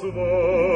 suo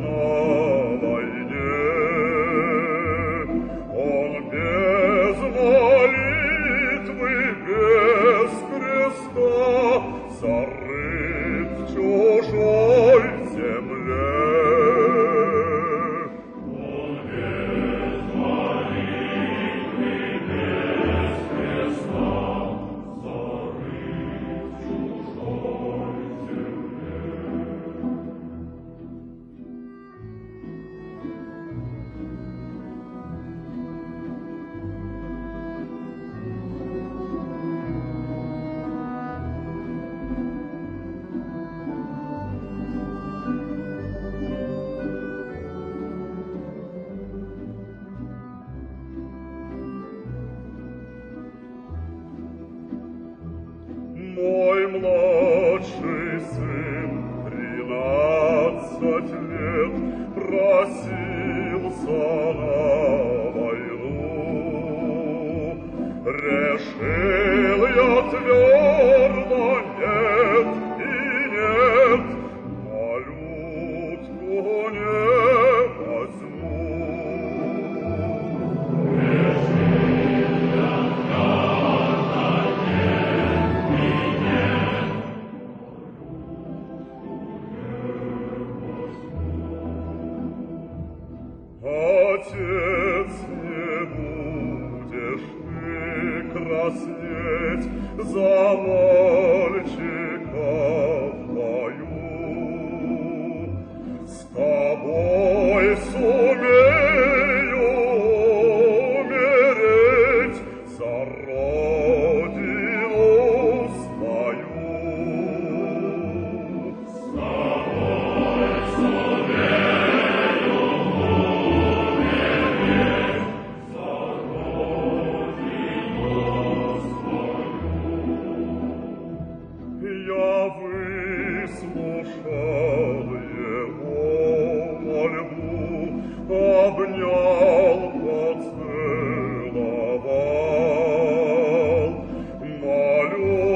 Oh. Grazie. Отец, не будешь ты краснеть за you.